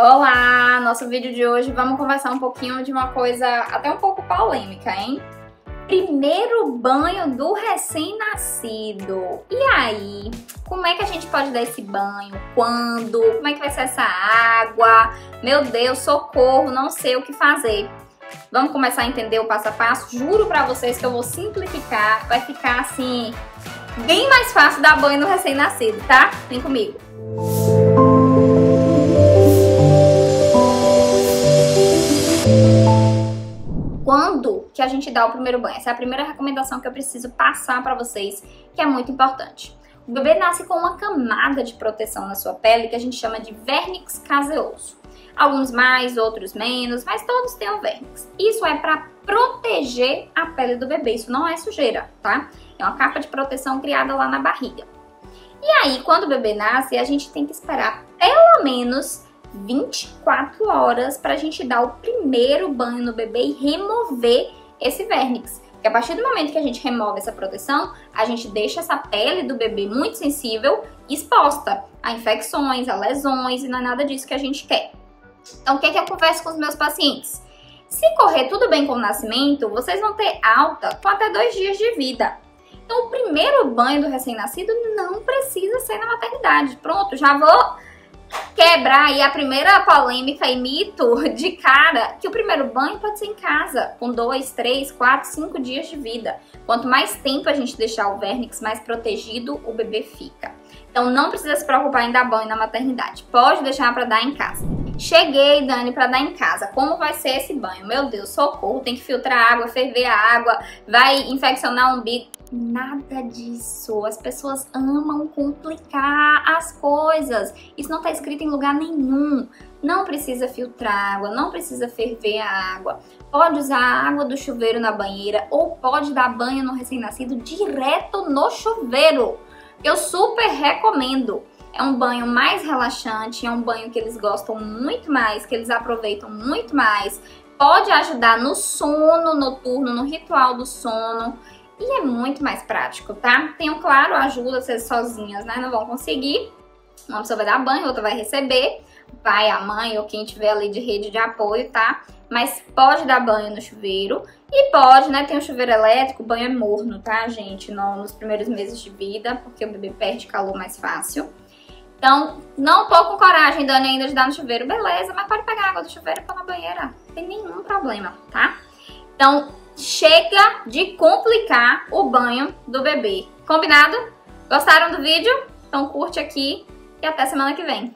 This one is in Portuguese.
Olá! Nosso vídeo de hoje vamos conversar um pouquinho de uma coisa até um pouco polêmica, hein? Primeiro banho do recém-nascido. E aí? Como é que a gente pode dar esse banho? Quando? Como é que vai ser essa água? Meu Deus, socorro, não sei o que fazer. Vamos começar a entender o passo a passo? Juro pra vocês que eu vou simplificar. Vai ficar assim, bem mais fácil dar banho no recém-nascido, tá? Vem comigo. Quando que a gente dá o primeiro banho. Essa é a primeira recomendação que eu preciso passar para vocês, que é muito importante. O bebê nasce com uma camada de proteção na sua pele que a gente chama de vernix caseoso. Alguns mais, outros menos, mas todos têm o vernix. Isso é para proteger a pele do bebê, isso não é sujeira, tá? É uma capa de proteção criada lá na barriga. E aí, quando o bebê nasce, a gente tem que esperar pelo menos 24 horas para a gente dar o primeiro banho no bebê e remover esse vernix. Porque a partir do momento que a gente remove essa proteção, a gente deixa essa pele do bebê muito sensível exposta a infecções, a lesões e não é nada disso que a gente quer. Então, o que, é que eu converso com os meus pacientes? Se correr tudo bem com o nascimento, vocês vão ter alta com até dois dias de vida. Então, o primeiro banho do recém-nascido não precisa ser na maternidade. Pronto, já vou quebrar aí a primeira polêmica e mito de cara que o primeiro banho pode ser em casa, com dois, três, quatro, cinco dias de vida. Quanto mais tempo a gente deixar o vernix mais protegido, o bebê fica. Então não precisa se preocupar em dar banho na maternidade. Pode deixar para dar em casa. Cheguei, Dani, para dar em casa. Como vai ser esse banho? Meu Deus, socorro, tem que filtrar água, ferver a água, vai infeccionar o umbigo. Nada disso. As pessoas amam complicar as coisas. Isso não está escrito em lugar nenhum. Não precisa filtrar água, não precisa ferver a água. Pode usar a água do chuveiro na banheira ou pode dar banho no recém-nascido direto no chuveiro. Eu super recomendo. É um banho mais relaxante, é um banho que eles gostam muito mais, que eles aproveitam muito mais. Pode ajudar no sono noturno, no ritual do sono. E é muito mais prático, tá? Um claro ajuda, vocês sozinhas, né? Não vão conseguir. Uma pessoa vai dar banho, outra vai receber. O pai, a mãe ou quem tiver ali de rede de apoio, tá? Mas pode dar banho no chuveiro. E pode, né? Tem um chuveiro elétrico, banho é morno, tá, gente? No, nos primeiros meses de vida, porque o bebê perde calor mais fácil. Então, não tô com coragem, Dani, ainda de dar no chuveiro, beleza, mas pode pegar água do chuveiro e pôr na banheira. Não tem nenhum problema, tá? Então, chega de complicar o banho do bebê. Combinado? Gostaram do vídeo? Então curte aqui e até semana que vem.